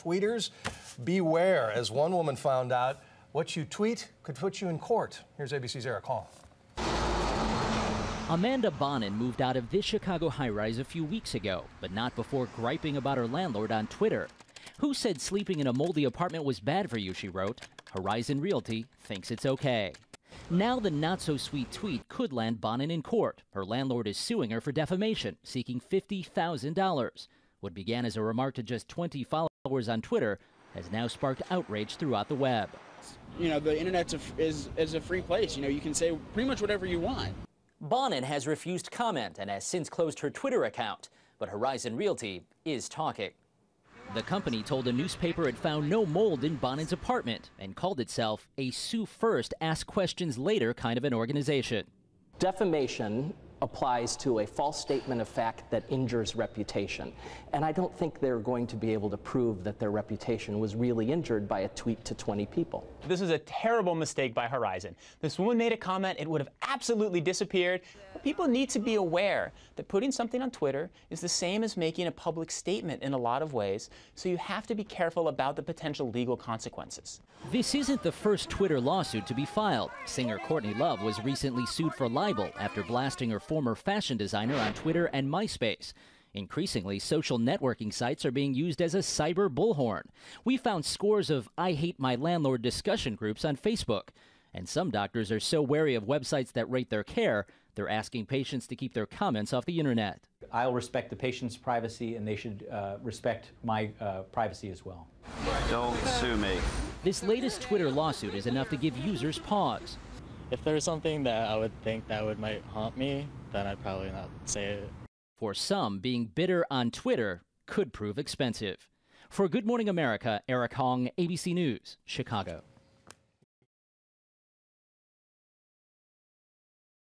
Tweeters, beware, as one woman found out, what you tweet could put you in court. Here's ABC's Eric Horng. Amanda Bonnen moved out of this Chicago high rise a few weeks ago, but not before griping about her landlord on Twitter. Who said sleeping in a moldy apartment was bad for you, she wrote. Horizon Realty thinks it's okay. Now the not so sweet tweet could land Bonnen in court. Her landlord is suing her for defamation, seeking $50,000. What began as a remark to just 20 followers on Twitter has now sparked outrage throughout the web. You know, the internet is, is a free place. You know, you can say pretty much whatever you want. Bonnen has refused comment and has since closed her Twitter account, but Horizon Realty is talking. The company told a newspaper it found no mold in Bonnen's apartment and called itself a sue first, ask questions later kind of an organization. Defamation applies to a false statement of fact that injures reputation. And I don't think they're going to be able to prove that their reputation was really injured by a tweet to 20 people. This is a terrible mistake by Horizon. This woman made a comment, it would have absolutely disappeared. But people need to be aware that putting something on Twitter is the same as making a public statement in a lot of ways, so you have to be careful about the potential legal consequences. This isn't the first Twitter lawsuit to be filed. Singer Courtney Love was recently sued for libel after blasting her former fashion designer on Twitter and MySpace. Increasingly, social networking sites are being used as a cyber bullhorn. We found scores of I hate my landlord discussion groups on Facebook. And some doctors are so wary of websites that rate their care, they're asking patients to keep their comments off the internet. I'll respect the patient's privacy, and they should uh, respect my uh, privacy as well. Don't sue me. This latest Twitter lawsuit is enough to give users pause. If there's something that I would think that would might haunt me, then I'd probably not say it. For some, being bitter on Twitter could prove expensive. For Good Morning America, Eric Horng, ABC News, Chicago.